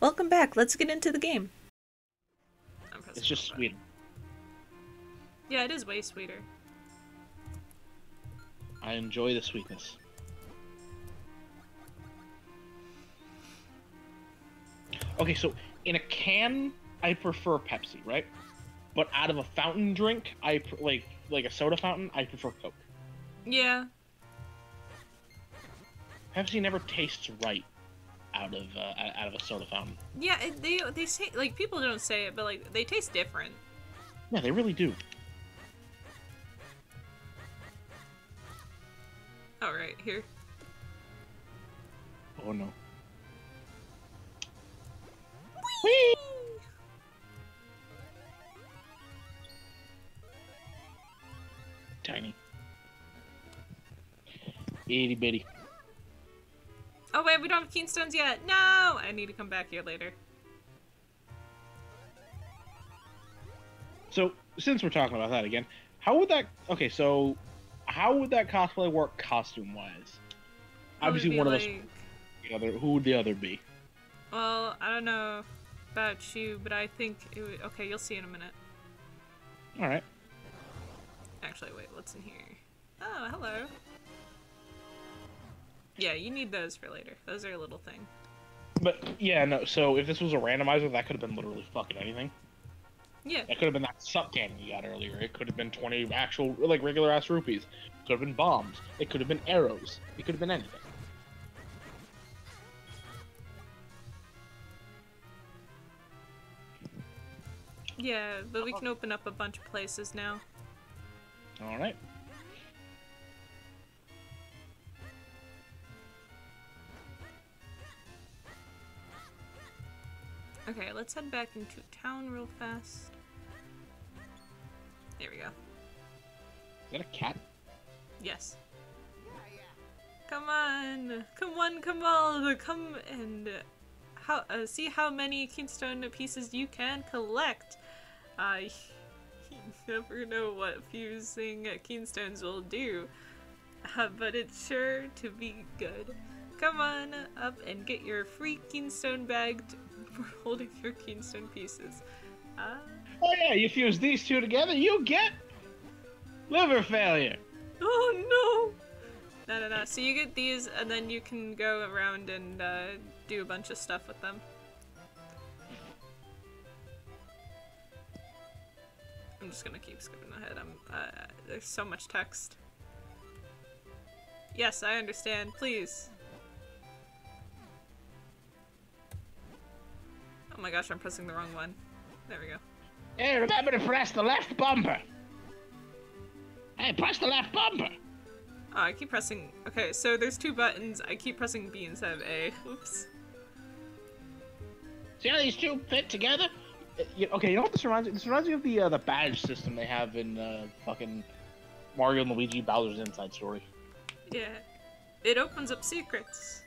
Welcome back. Let's get into the game. It's just the sweet. Yeah, it is way sweeter. I enjoy the sweetness. Okay, so in a can, I prefer Pepsi, right? But out of a fountain drink, I pr- like like a soda fountain, I prefer Coke. Yeah. Pepsi never tastes right out of uh, out of a soda fountain. Yeah, they they say like people don't say it, but like they taste different. Yeah, they really do. All right, here. Oh no. Whee! Tiny. Itty bitty. Oh wait, we don't have kinstones yet. No, I need to come back here later. So since we're talking about that again, how would that? Okay, so how would that cosplay work costume wise? Who Obviously, one of us. The other. Who would the other be? Well, I don't know about you, but I think it would. Okay, you'll see in a minute. All right. Actually, wait, what's in here? Oh, hello. Yeah, you need those for later. Those are a little thing. But yeah, no. So if this was a randomizer, that could have been literally fucking anything. Yeah. That could have been that suck cannon you got earlier. It could have been twenty actual, like regular ass rupees. It could have been bombs. It could have been arrows. It could have been anything. Yeah, but we can open up a bunch of places now. All right. Okay, let's head back into town real fast. There we go. Is that a cat? Yes. Come on, come on, come on, come and how uh, see how many keystone pieces you can collect. I never know what fusing kinstones will do, uh, but it's sure to be good. Come on up and get your free kinstone bag for holding your kinstone pieces. Uh, Oh yeah, you fuse these two together, you get liver failure. Oh no! No, no, no. So you get these, and then you can go around and uh, do a bunch of stuff with them. I'm just gonna keep skipping ahead. I'm uh, there's so much text. Yes, I understand. Please. Oh my gosh, I'm pressing the wrong one. There we go. Hey, remember to press the left bumper. Hey, press the left bumper. Oh, I keep pressing. Okay, so there's two buttons. I keep pressing B instead of A. Oops. See how these two fit together? Okay, you know what this reminds me? This reminds me of the uh, the badge system they have in uh, fucking Mario and Luigi Bowser's Inside Story. Yeah. It opens up secrets.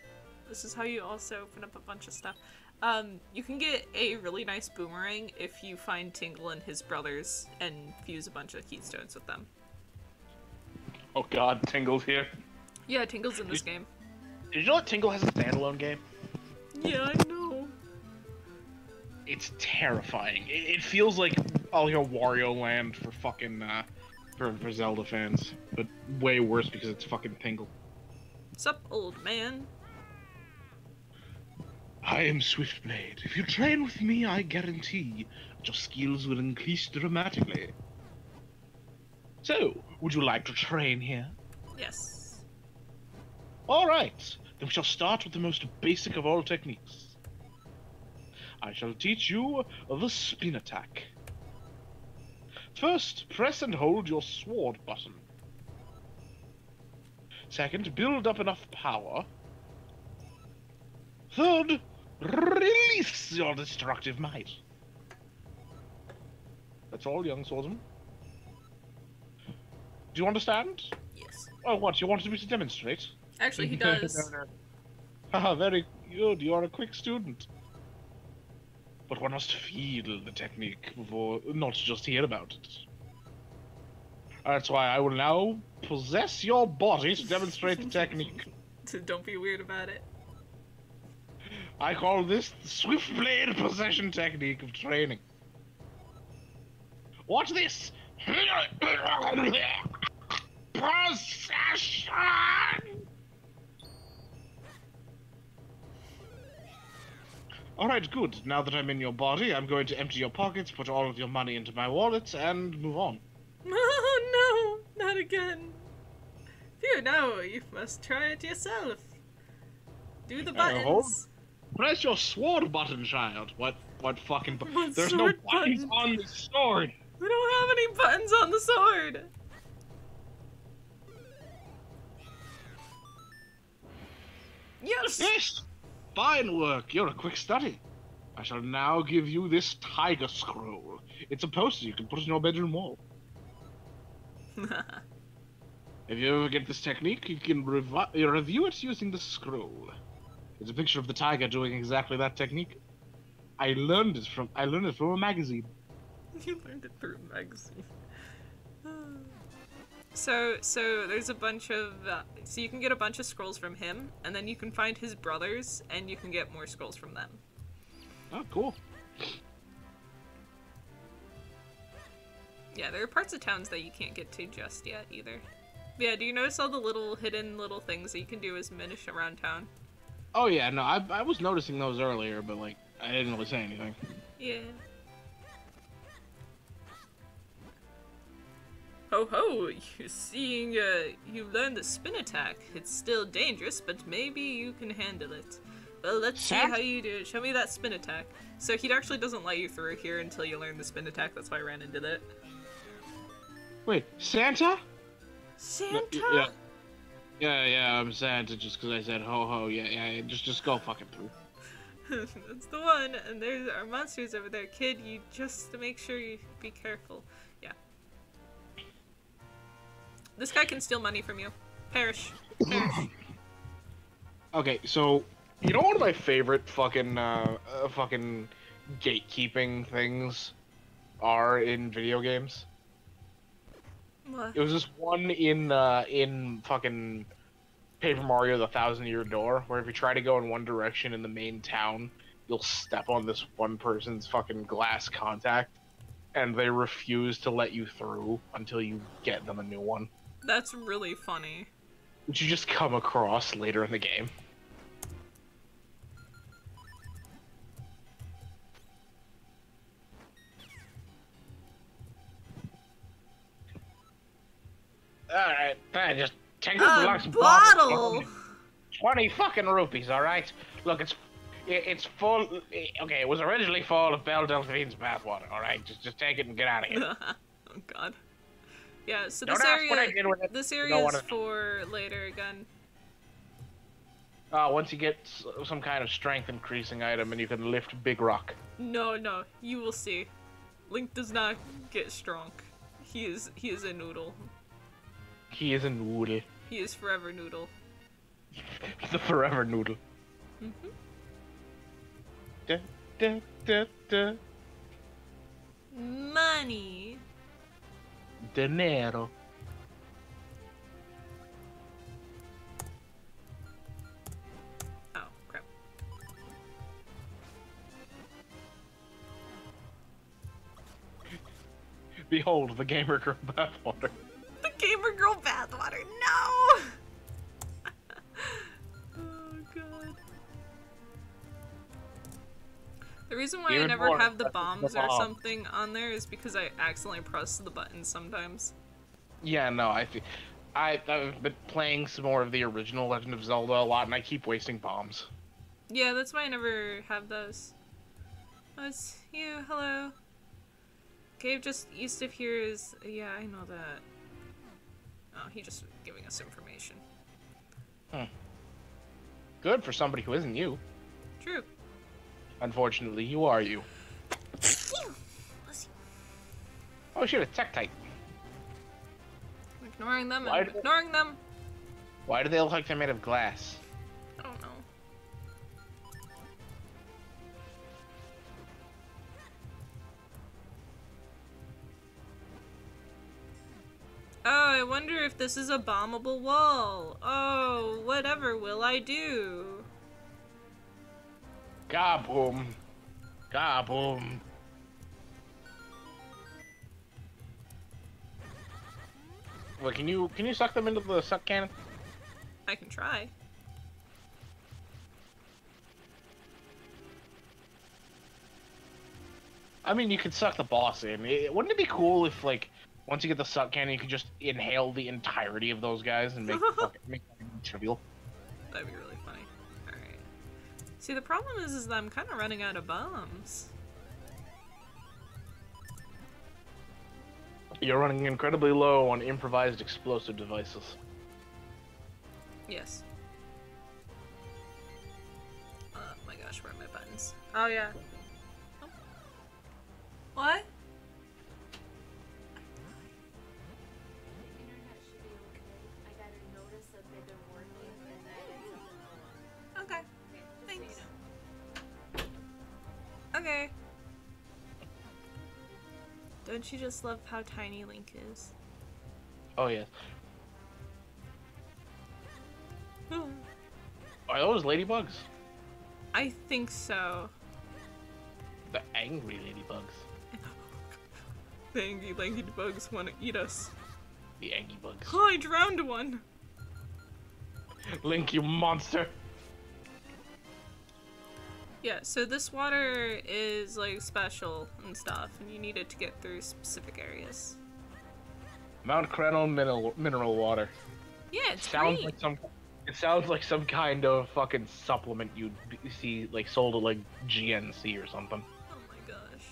This is how you also open up a bunch of stuff. Um, you can get a really nice boomerang if you find Tingle and his brothers and fuse a bunch of keystones with them. Oh God, Tingle's here. Yeah, Tingle's in this game. Did you know that Tingle has a standalone game? Yeah, I know. It's terrifying. It, it feels like all your Wario Land for fucking uh, for, for Zelda fans, but way worse because it's fucking Tingle. Sup, old man? I am Swiftblade. If you train with me, I guarantee that your skills will increase dramatically. So, would you like to train here? Yes. All right, then we shall start with the most basic of all techniques. I shall teach you the spin attack. First, press and hold your sword button. Second, build up enough power. Third, release your destructive might. That's all, young swordsman. Do you understand? Yes. Oh, what? You wanted me to demonstrate? Actually, he does. Haha, very good. You are a quick student. But one must feel the technique before, not just hear about it. That's why I will now possess your body to demonstrate the technique. Don't be weird about it. I call this the swift blade possession technique of training. Watch this. Possession. Alright, good. Now that I'm in your body, I'm going to empty your pockets, put all of your money into my wallet, and move on. Oh no, not again. Phew, no, you must try it yourself. Do the Uh, buttons. Press your sword button, child. What? What fucking? Bu- What There's no buttons button? on the sword. We don't have any buttons on the sword. Yes! Yes. Fine work. You're a quick study. I shall now give you this tiger scroll. It's a poster you can put in your bedroom wall. If you ever get this technique, you can revi- review it using the scroll. It's a picture of the tiger doing exactly that technique. I learned it from I learned it from a magazine. you learned it through a magazine. So, so there's a bunch of, uh, so you can get a bunch of scrolls from him, and then you can find his brothers, and you can get more scrolls from them. Oh, cool. Yeah, there are parts of towns that you can't get to just yet either. But yeah, do you notice all the little hidden little things that you can do as Minish around town? Oh yeah, no, I I was noticing those earlier, but like I didn't really say anything. Yeah. Ho ho! You're seeing, uh, you learned the spin attack. It's still dangerous, but maybe you can handle it. Well, let's see Sack? how you do it. Show me that spin attack. So he actually doesn't let you through here until you learn the spin attack. That's why I ran into that. Wait, Santa? Santa. yeah. Yeah, yeah, I'm Santa just because I said ho ho. Yeah, yeah, just just go fucking through. That's the one. And there's our monsters over there, kid. You just to make sure you be careful. Yeah. This guy can steal money from you. Perish. Perish. Okay, so you know one of my favorite fucking uh, uh fucking gatekeeping things are in video games. What? It was this one in uh in fucking Paper Mario: The Thousand Year Door, where if you try to go in one direction in the main town, you'll step on this one person's fucking glass contact, and they refuse to let you through until you get them a new one, That's really funny. which you just come across later in the game. Take A deluxe bottle. 20 fucking rupees, alright? Look, it's it's full. Okay, it was originally full of Belle Delphine's bathwater, alright? Just just take it and get out of here. oh god. Yeah, so Don't this ask what I area did with it. this area don't is for later again. Uh, once you get some kind of strength increasing item and you can lift Big Rock. No, no, you will see. Link does not get strong. He is he is a noodle. He is a noodle. He is forever noodle. the forever noodle. hmm Da, da, da, da. Money. Dinero. Oh crap. Behold, the gamer girl bathwater. The gamer girl bathwater. No. oh god. The reason why I never more have the impressive, bombs the or something on there is because I accidentally press the button sometimes. Yeah, no, I think. I, I've been playing some more of the original Legend of Zelda a lot, and I keep wasting bombs. Yeah, that's why I never have those. Oh, it's you. Hello. Cave just east of here is. Yeah, I know that. Oh, he just giving us information. Hmm. Good for somebody who isn't you. True. Unfortunately, you are you. Oh shit, a Tektite. Ignoring them Why and ignoring them. Why do they look like they're made of glass? Oh, I wonder if this is a bombable wall. Oh, whatever will I do? Kaboom. Kaboom. Wait, can you can you suck them into the suck cannon? I can try. I mean, you could suck the boss in. It- wouldn't it be cool if, like, once you get the suck cannon, you can just inhale the entirety of those guys and make fucking, make them trivial? That'd be really funny. Alright. See, the problem is, is that I'm kind of running out of bombs. You're running incredibly low on improvised explosive devices. Yes. Oh my gosh, where are my buttons? Oh yeah. Oh. What? Okay. Don't you just love how tiny Link is? Oh, yeah. Hmm. Are those ladybugs? I think so. The angry ladybugs. The angry ladybugs want to eat us. The angry bugs. Oh, I drowned one. Link, you monster! Yeah, so this water is like special and stuff, and you need it to get through specific areas. Mount Crenel mineral, mineral water. Yeah, it's sounds great. like some. It sounds like some kind of fucking supplement you'd see like sold at like GNC or something. Oh my gosh.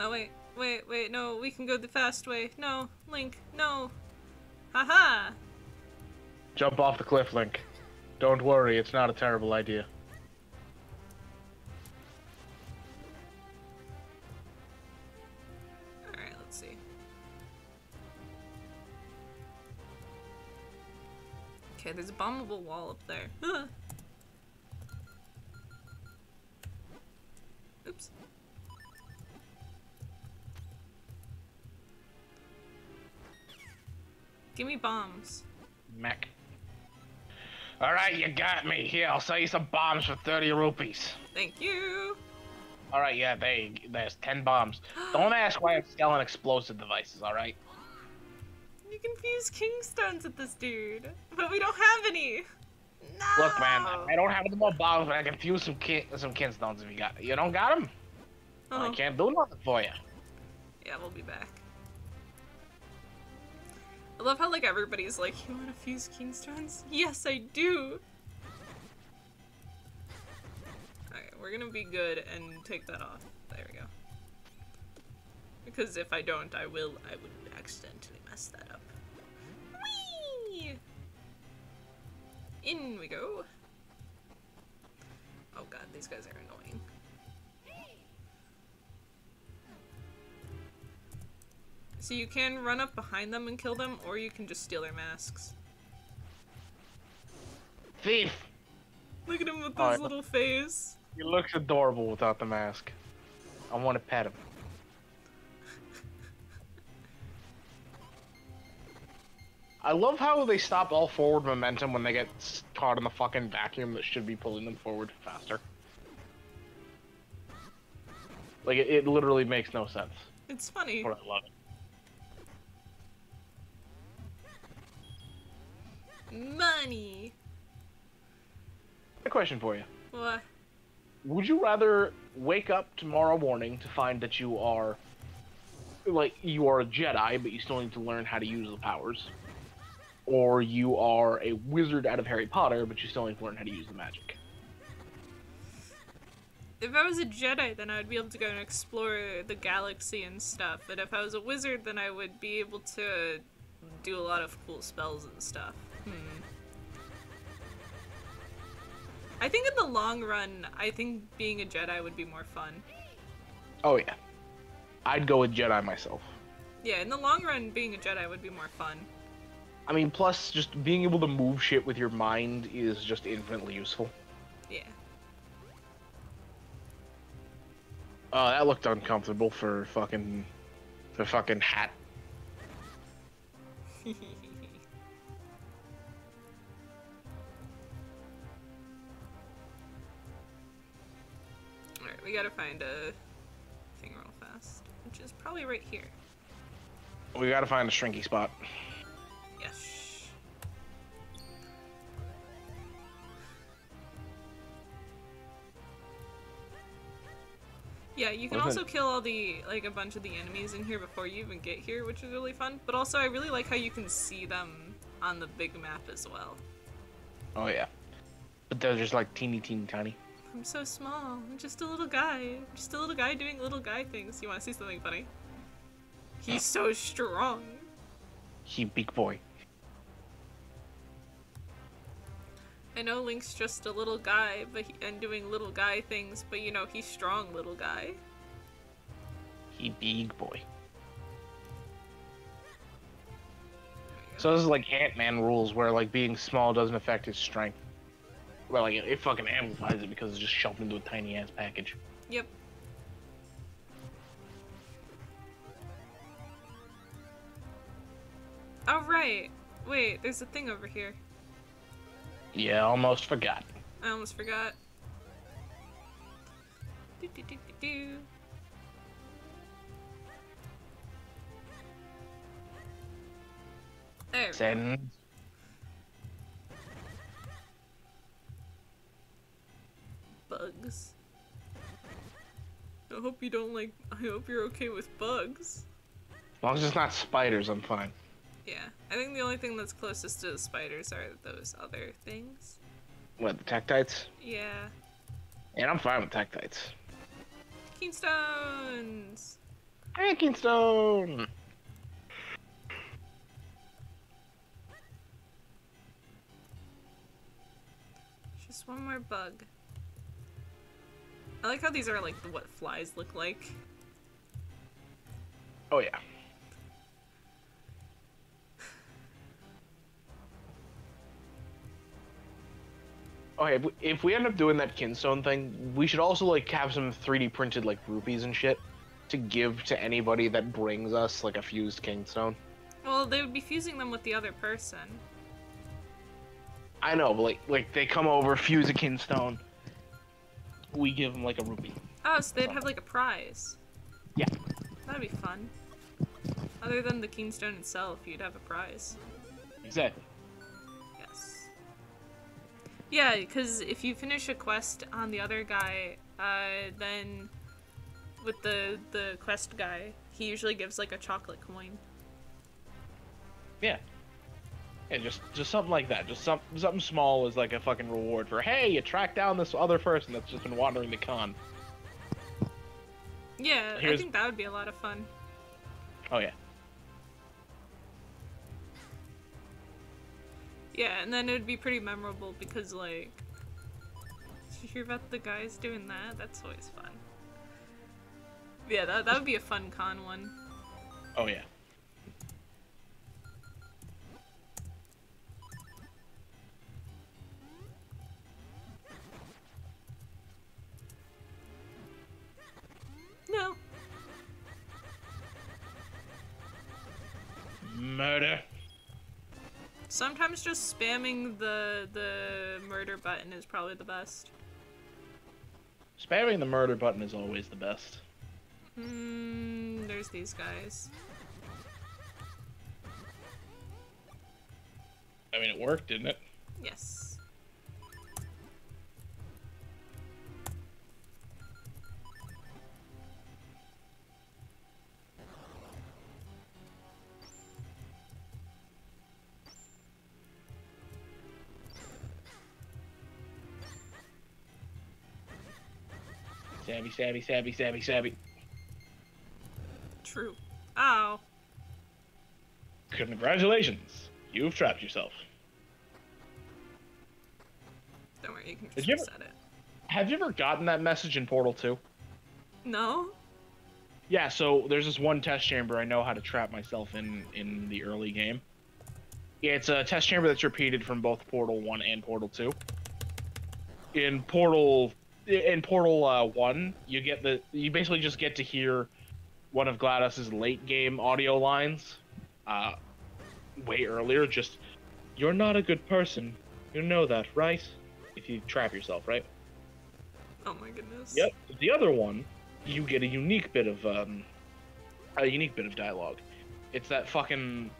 Oh wait, wait, wait, no, we can go the fast way. No, Link, no. Haha! Jump off the cliff, Link. Don't worry, it's not a terrible idea. Alright, let's see. Okay, there's a bombable wall up there. Oops. Give me bombs. Mech. Alright, you got me. Here, I'll sell you some bombs for 30 rupees. Thank you. Alright, yeah, there, there's 10 bombs. Don't ask why I'm selling explosive devices, alright? You can fuse kingstones with this dude, but we don't have any. No. Look, man, I don't have any more bombs, but I can fuse some kin some kinstones if you got. You don't got them? Uh-huh. I Oh, can't do nothing for you. yeah, we'll be back. I love how like everybody's like, you want to fuse kingstones? Yes, I do. Alright, we're gonna be good and take that off. There we go. Because if I don't, I will. I would accidentally mess that up. Whee! In we go. Oh god, these guys are annoying. So you can run up behind them and kill them, or you can just steal their masks. Thief! Look at him with his Alright. little face. He looks adorable without the mask. I want to pet him. I love how they stop all forward momentum when they get caught in the fucking vacuum that should be pulling them forward faster. Like, it, it literally makes no sense. It's funny. But I love it. Money. A question for you. What? Would you rather wake up tomorrow morning to find that you are like you are a Jedi, but you still need to learn how to use the powers, or you are a wizard out of Harry Potter, but you still need to learn how to use the magic? If I was a Jedi, then I would be able to go and explore the galaxy and stuff. But if I was a wizard, then I would be able to do a lot of cool spells and stuff. Hmm. I think in the long run, I think being a Jedi would be more fun. Oh yeah, I'd go with Jedi myself. Yeah, in the long run, being a Jedi would be more fun. I mean, plus just being able to move shit with your mind is just infinitely useful. Yeah. Oh, that looked uncomfortable for fucking the fucking hat. We gotta find a thing real fast, which is probably right here. We gotta find a shrinky spot. Yes. Yeah, you can also kill all the like a bunch of the enemies in here before you even get here, which is really fun. But also, I really like how you can see them on the big map as well. Oh yeah. But they're just like teeny, teeny, tiny. I'm so small. I'm just a little guy. I'm just a little guy doing little guy things. You want to see something funny? He's so strong. He big boy. I know Link's just a little guy, but he, and doing little guy things, but you know he's strong, little guy. He big boy. So this is like Ant-Man rules, where like being small doesn't affect his strength. Well, like it, fucking amplifies it because it's just shoved into a tiny ass package. Yep. Oh right. Wait, there's a thing over here. Yeah, almost forgot. I almost forgot. Do, do, do, do, do. There. Send. Bugs. I hope you don't like. I hope you're okay with bugs. As long as it's not spiders, I'm fine. Yeah, I think the only thing that's closest to the spiders are those other things. What the Tektites? Yeah. And I'm fine with Tektites. Kinstones! Hanking Stone. Just one more bug. I like how these are like what flies look like. Oh yeah. Okay, if we, if we end up doing that kinstone thing, we should also like have some 3D printed like rupees and shit to give to anybody that brings us like a fused kingstone. Well, they would be fusing them with the other person. I know, but like like they come over, fuse a kinstone. We give them like a rupee. Oh, so they'd have like a prize. Yeah. That'd be fun. Other than the Kingstone itself, you'd have a prize. Exactly. Yes. Yeah, because if you finish a quest on the other guy, uh, then with the the quest guy, he usually gives like a chocolate coin. Yeah. Yeah, just just something like that. Just some something small is like a fucking reward for hey, you tracked down this other person that's just been wandering the con. Yeah, I think that would be a lot of fun. Oh yeah. Yeah, and then it would be pretty memorable because like, did you hear about the guys doing that? That's always fun. Yeah, that that would be a fun con one. Oh yeah. No. Murder. Sometimes just spamming the the murder button is probably the best. Spamming the murder button is always the best. Hmm, there's these guys. I mean, it worked, didn't it? Yes. Savvy, savvy, savvy, savvy, savvy. True. Ow. Congratulations, you've trapped yourself. Don't worry, you can just you ever- it. Have you ever gotten that message in Portal 2? No? Yeah, so there's this one test chamber I know how to trap myself in in the early game. Yeah, it's a test chamber that's repeated from both Portal 1 and Portal 2. In Portal in Portal uh, 1, you get the you basically just get to hear one of GLaDOS's late game audio lines uh, way earlier just you're not a good person. You know that, right? If you trap yourself, right? Oh my goodness. Yep. The other one, you get a unique bit of um, a unique bit of dialogue. It's that fucking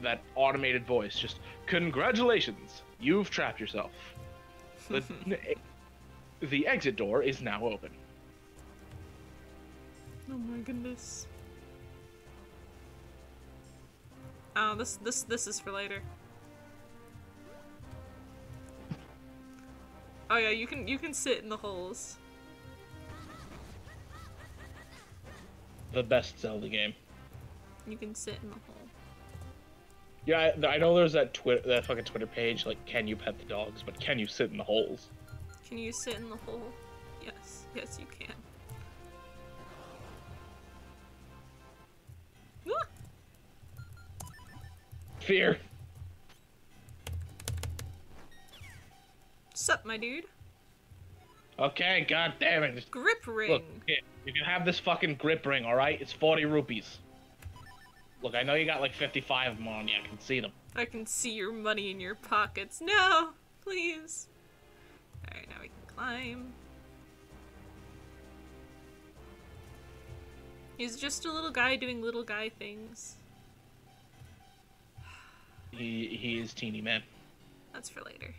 that automated voice. Just congratulations, you've trapped yourself. The, the exit door is now open. Oh my goodness. Oh, this this this is for later. Oh yeah, you can you can sit in the holes. The best Zelda game. You can sit in the hole. Yeah, I, I know there's that Twitter, that fucking Twitter page, like, can you pet the dogs, but can you sit in the holes? Can you sit in the hole? Yes, yes you can. Ah! Fear. Sup, my dude? Okay, god damn it. Grip ring. Look, you can have this fucking grip ring, alright? It's 40 rupees. Look, I know you got like 55 of them on you, I can see them. I can see your money in your pockets. No, please. Alright, now we can climb. He's just a little guy doing little guy things. He, he is teeny man, That's for later.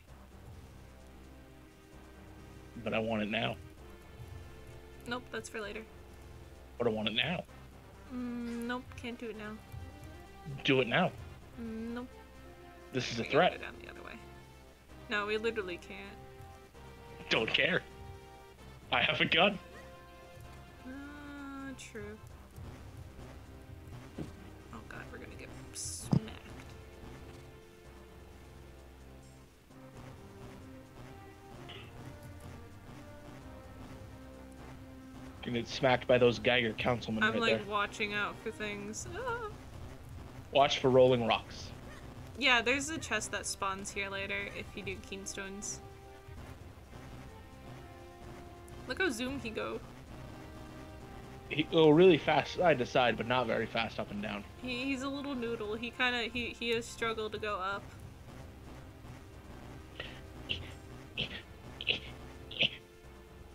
but I want it now. Nope, that's for later. But I want it now. Mm, nope, can't do it now. Do it now. Mm, nope. This is a we threat. Go down the other way. No, we literally can't. Don't care. I have a gun. Uh, true. Oh god, we're gonna get smacked. And it's smacked by those Geiger councilmen I'm right like there. watching out for things. Ah. Watch for rolling rocks. Yeah, there's a chest that spawns here later if you do kinstones. Look how zoom he go. He go really fast side to side, but not very fast up and down. He, he's a little noodle. He kind of he he has struggled to go up.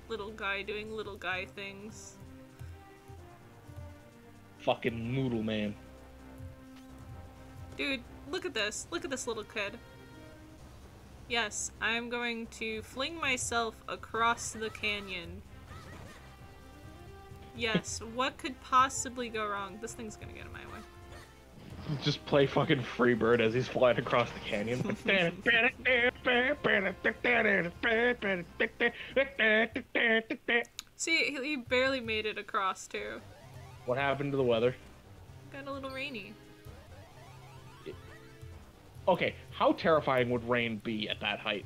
Little guy doing little guy things. Fucking noodle man. Dude, look at this. Look at this little kid. Yes, I'm going to fling myself across the canyon. Yes, what could possibly go wrong? This thing's gonna get in my way. Just play fucking Freebird as he's flying across the canyon. See, he- he barely made it across, too. what happened to the weather? Got a little rainy. Okay, how terrifying would rain be at that height?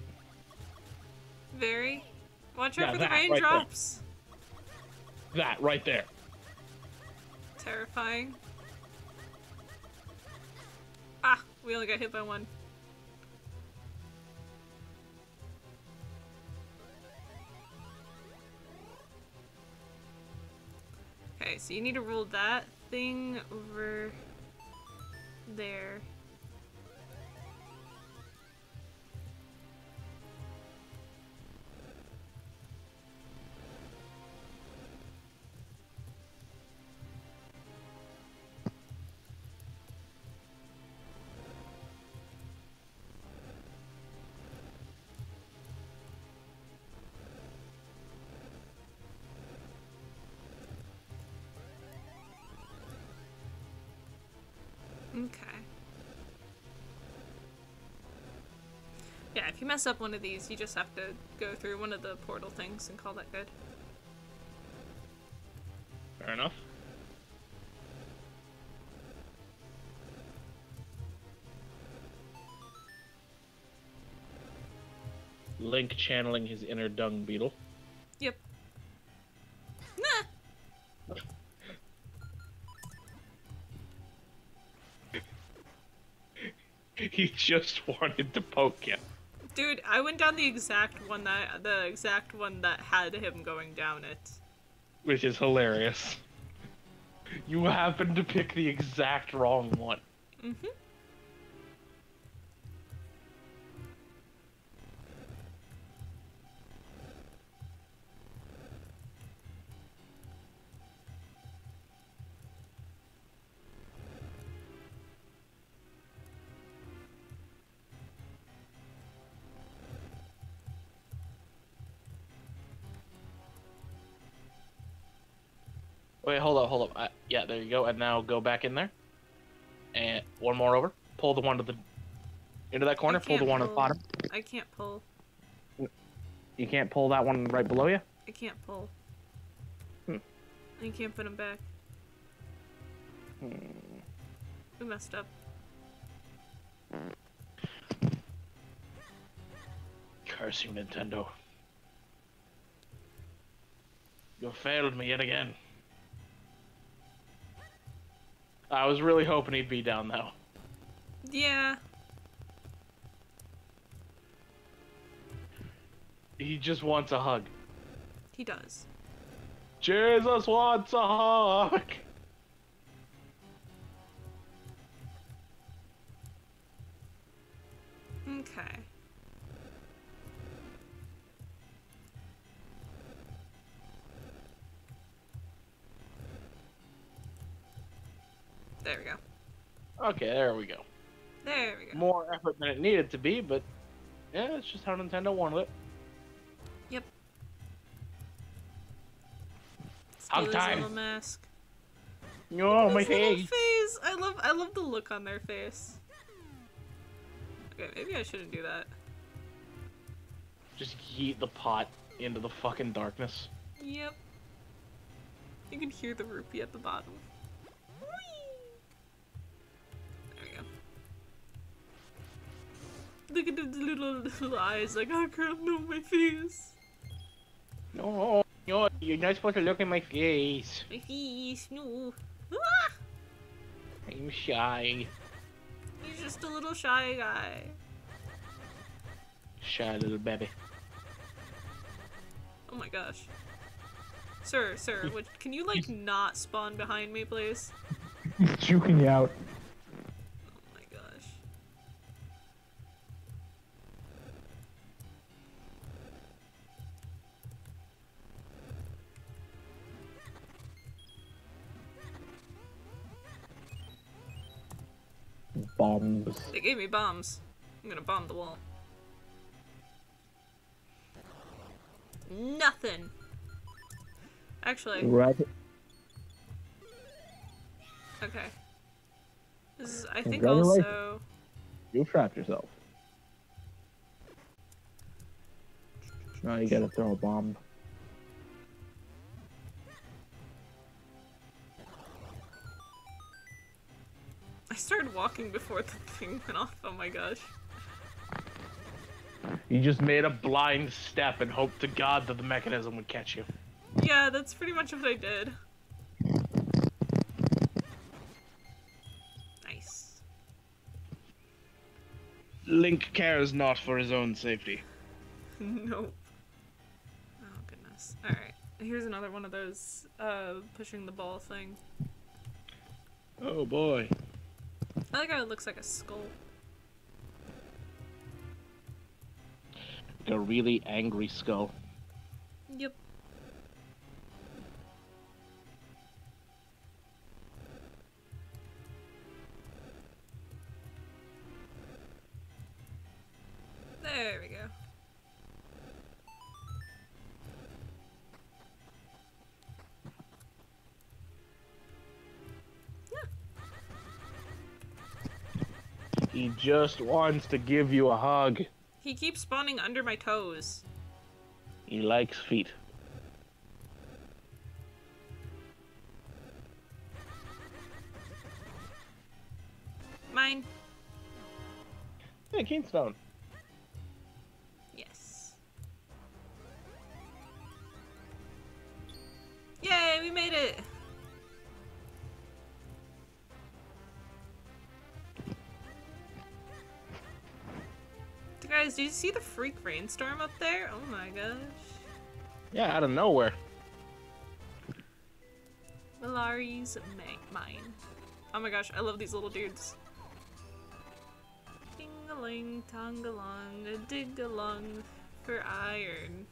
Very. Watch Yeah, out for the that right there. raindrops. That right there. Terrifying. Ah, we only got hit by one. Okay, so you need to roll that thing over there. Okay. Yeah, if you mess up one of these, you just have to go through one of the portal things and call that good. Fair enough. Link channeling his inner dung beetle. He just wanted to poke you. Dude, I went down the exact one that the exact one that had him going down it. which is hilarious. You happened to pick the exact wrong one. Mm-hmm. Wait, hold up, hold up. Uh, yeah, there you go. And now go back in there. And one more over. Pull the one to the into that corner. Pull the one at the bottom. I can't pull. You can't pull that one right below you. I can't pull. Hmm. I can't put him back. Hmm. We messed up. Cursing Nintendo. You failed me yet again. I was really hoping he'd be down though. Yeah. He just wants a hug. He does. Jesus wants a hug. Okay. There we go. Okay, there we go. There we go. More effort than it needed to be, but yeah, it's just how Nintendo wanted it. Yep. Hug Steal his time. little mask. Oh, my face. face. I love. I love the look on their face. Okay, maybe I shouldn't do that. Just yeet the pot into the fucking darkness. Yep. You can hear the rupee at the bottom. Look at the little little eyes, like I can't know my face. No, no, you're not supposed to look at my face. My face, no. Ah! I'm shy. He's just a little shy guy. Shy little baby. Oh my gosh. Sir, sir, what, can you like not spawn behind me, please? He's juking you out. Bombs. They gave me bombs. I'm gonna bomb the wall. Nothing. Actually, Right. okay. This is, I think also. You trapped yourself. Now you gotta throw a bomb. I started walking before the thing went off. Oh my gosh. You just made a blind step and hoped to God that the mechanism would catch you. Yeah, that's pretty much what I did. Nice. Link cares not for his own safety. nope. Oh goodness. Alright. Here's another one of those uh pushing the ball thing. Oh boy. I like how it looks like a skull. Like a really angry skull. Yep. Just wants to give you a hug. He keeps spawning under my toes. He likes feet. Mine. Hey, Kinstone. Yes. Yay, we made it! Do you see the freak rainstorm up there? Oh my gosh. Yeah, out of nowhere. Melari's mine. Oh my gosh, I love these little dudes. Ding-a-ling, tong-a-long, dig-along for iron.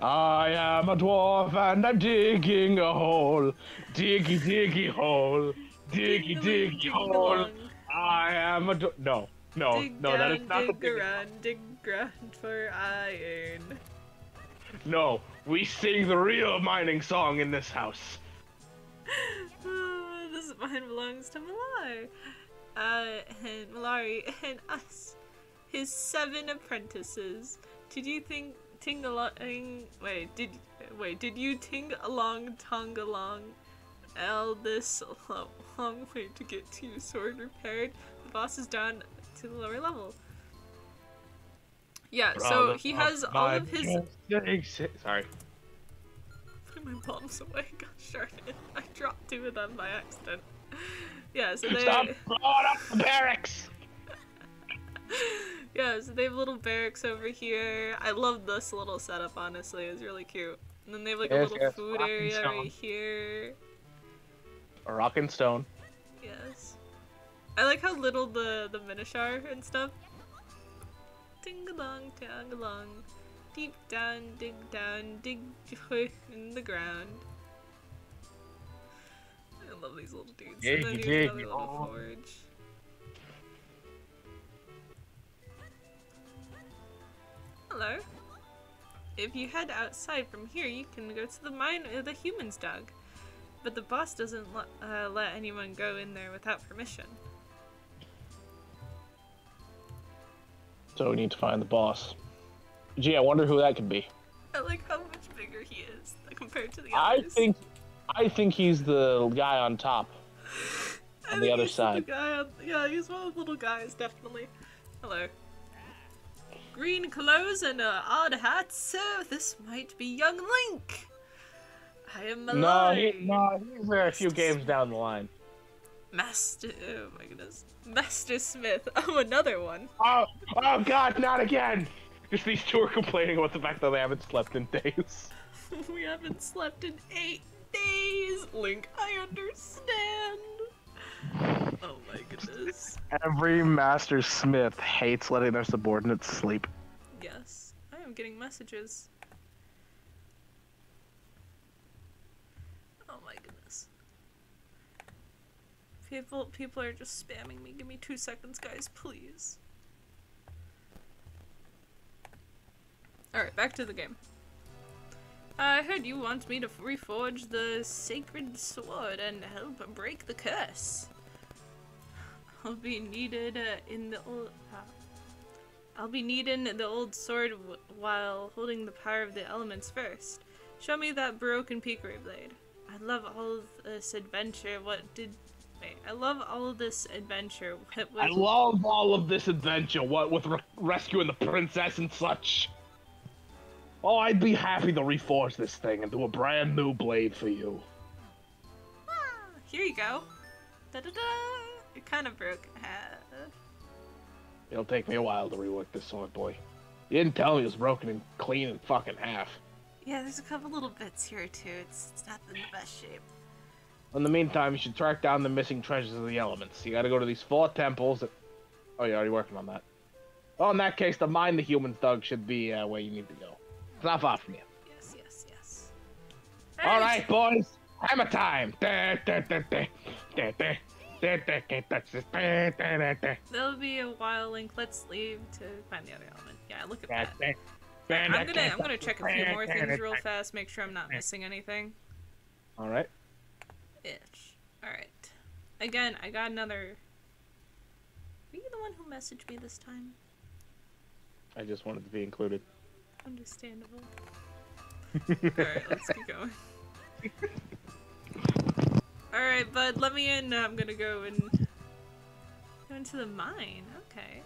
I am a dwarf and I'm digging a hole. Diggy, diggy hole. Diggy, diggy hole. I am a dwarf. No, no, dig no, that is not the dig around, dig ground for iron. No, we sing the real mining song in this house. belongs mine belongs to Melari. Uh, and Melari and us, his seven apprentices. Did you think ting along? Wait, did wait? Did you ting along, tongue along? All this long, long way to get to your sword repaired. The boss is down to the lower level. Yeah, so he has all of his. Sorry. Put my bombs away. Gosh darn it! I dropped two of them by accident. Yeah, so they. Stop blowing up the barracks! yeah, so they have little barracks over here. I love this little setup, honestly. It's really cute. And then they have like a little yes, food area stone. right here. A rock and stone. Yes. I like how little the, the minish are and stuff. Ding along, tang along. Deep down, dig down, dig in the ground. I love these little dudes. and then Dig, dig, another little forge. Hello. If you head outside from here, you can go to the mine uh, the humans dug. But the boss doesn't uh, let anyone go in there without permission. So we need to find the boss. Gee, I wonder who that could be. I like how much bigger he is compared to the others. I think, I think he's the guy on top. On the other side. The guy on, yeah, he's one of the little guys, definitely. Hello. Green clothes and a odd hat, so this might be young Link. I am No, alive. he, no, he's there a few games down the line. Master, oh my goodness, Master Smith. Oh, another one. Oh, oh God, not again! Just these two are complaining about the fact that they haven't slept in days. we haven't slept in eight days. Link, I understand. Oh my goodness. Every Master Smith hates letting their subordinates sleep. Yes, I am getting messages. Oh my goodness. People people are just spamming me. Give me two seconds, guys, please. Alright, back to the game. I heard you want me to reforge the sacred sword and help break the curse. I'll be needed uh, in the old. Uh, I'll be needing the old sword while holding the power of the elements first. Show me that broken Picori blade. I love all this adventure. What did. Wait, I love all of this adventure. Was. I love all of this adventure, what with re- rescuing the princess and such. Oh, I'd be happy to reforge this thing into a brand new blade for you. Ah, here you go. Da da da! It kind of broke. It'll take me a while to rework this sword, boy. You didn't tell me it was broken and clean in fucking half. yeah, there's a couple little bits here too. It's, it's not in the best shape. In the meantime, you should track down the missing treasures of the elements. You gotta go to these four temples that... Oh, you're already working on that. Well, in that case, the mine the humans dug should be uh, where you need to go. It's not far from you. Yes, yes, yes. All right, boys. Hammer time! There'll be a while, Link. Let's leave to find the other element. Yeah, look at that. I'm gonna, I'm gonna check a few more things real fast, make sure I'm not missing anything. All right. Itch. Alright. Again, I got another Were you the one who messaged me this time? I just wanted to be included. Understandable. Alright, let's keep going. Alright, bud, let me in. I'm gonna go and go into the mine. Okay.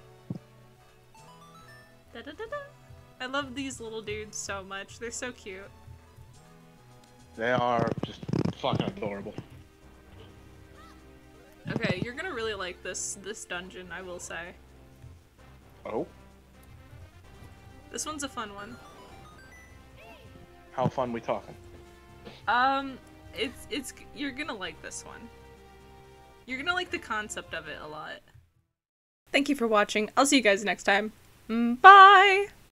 Da da da da. I love these little dudes so much. They're so cute. They are just fucking adorable. Okay, you're gonna really like this this dungeon, I will say. Oh, This one's a fun one. how fun we talking? Um, it's it's you're gonna like this one. You're gonna like the concept of it a lot. Thank you for watching. I'll see you guys next time. Mm, Bye.